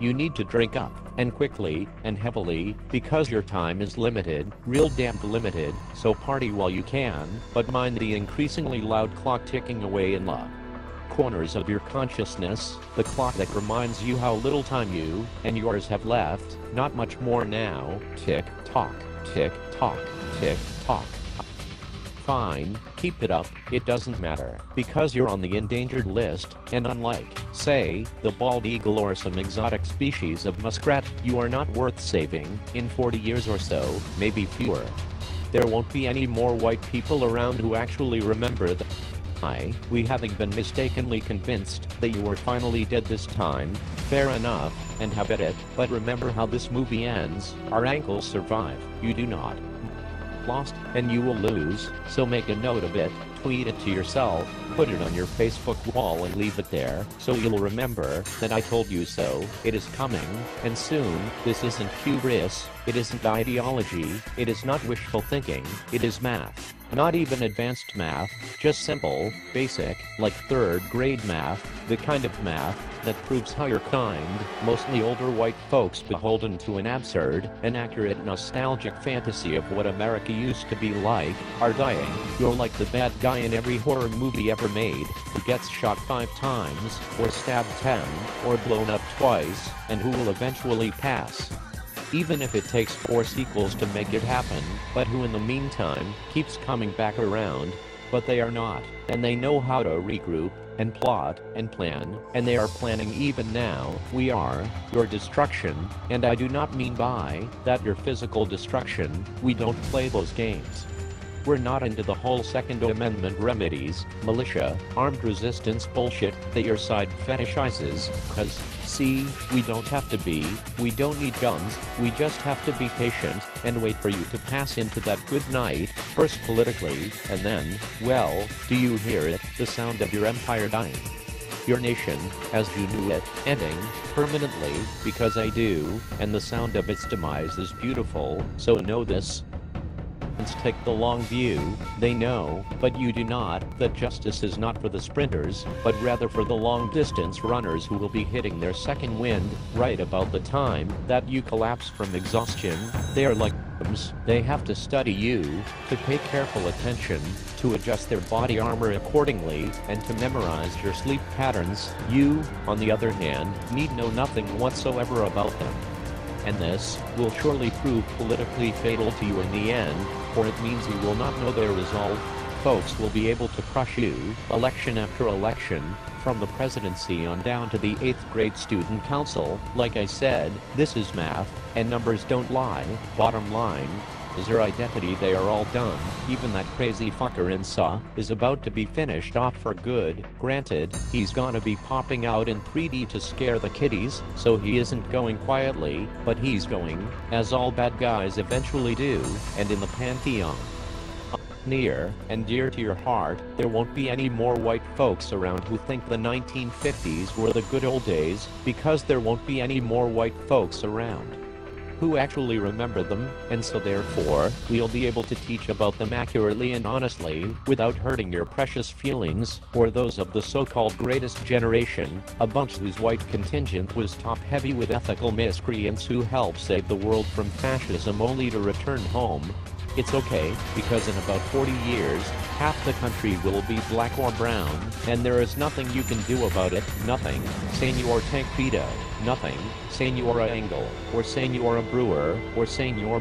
you need to drink up, and quickly, and heavily, because your time is limited, real damn limited, so party while you can, but mind the increasingly loud clock ticking away in love corners of your consciousness, the clock that reminds you how little time you and yours have left, not much more now, tick tock, tick tock, tick tock. Fine, keep it up, it doesn't matter, because you're on the endangered list, and unlike, say, the bald eagle or some exotic species of muskrat, you are not worth saving, in 40 years or so, maybe fewer. There won't be any more white people around who actually remember the I, we having been mistakenly convinced that you were finally dead this time, fair enough, and have at it, but remember how this movie ends, our ankles survive, you do not. Lost, and you will lose, so make a note of it, tweet it to yourself, put it on your Facebook wall and leave it there, so you'll remember that I told you so, it is coming, and soon, this isn't hubris, it isn't ideology, it is not wishful thinking, it is math. Not even advanced math, just simple, basic, like third grade math, the kind of math that proves how kind, mostly older white folks beholden to an absurd, inaccurate nostalgic fantasy of what America used to be like, are dying. You're like the bad guy in every horror movie ever made, who gets shot five times, or stabbed ten, or blown up twice, and who will eventually pass even if it takes four sequels to make it happen, but who in the meantime, keeps coming back around, but they are not, and they know how to regroup, and plot, and plan, and they are planning even now, we are, your destruction, and I do not mean by that your physical destruction, we don't play those games. We're not into the whole Second Amendment remedies, militia, armed resistance bullshit that your side fetishizes, cause, see, we don't have to be, we don't need guns, we just have to be patient, and wait for you to pass into that good night, first politically, and then, well, do you hear it, the sound of your empire dying? Your nation, as you knew it, ending, permanently, because I do, and the sound of its demise is beautiful, so know this, take the long view, they know, but you do not, that justice is not for the sprinters, but rather for the long distance runners who will be hitting their second wind, right about the time that you collapse from exhaustion. They are like they have to study you, to pay careful attention, to adjust their body armor accordingly, and to memorize your sleep patterns. You, on the other hand, need know nothing whatsoever about them and this will surely prove politically fatal to you in the end, for it means you will not know their result. Folks will be able to crush you, election after election, from the presidency on down to the 8th grade student council. Like I said, this is math, and numbers don't lie. Bottom line, is their identity they are all done. Even that crazy fucker in Saw is about to be finished off for good. Granted, he's gonna be popping out in 3D to scare the kiddies, so he isn't going quietly, but he's going, as all bad guys eventually do, and in the pantheon near and dear to your heart, there won't be any more white folks around who think the 1950s were the good old days, because there won't be any more white folks around who actually remember them, and so therefore, we'll be able to teach about them accurately and honestly, without hurting your precious feelings, or those of the so-called greatest generation, a bunch whose white contingent was top-heavy with ethical miscreants who helped save the world from fascism only to return home, it's okay, because in about 40 years, half the country will be black or brown, and there is nothing you can do about it, nothing, Senor Tancredo, nothing, Senora Angle, or Senora Brewer, or Senor